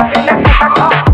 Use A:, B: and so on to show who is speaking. A: Let's take a talk.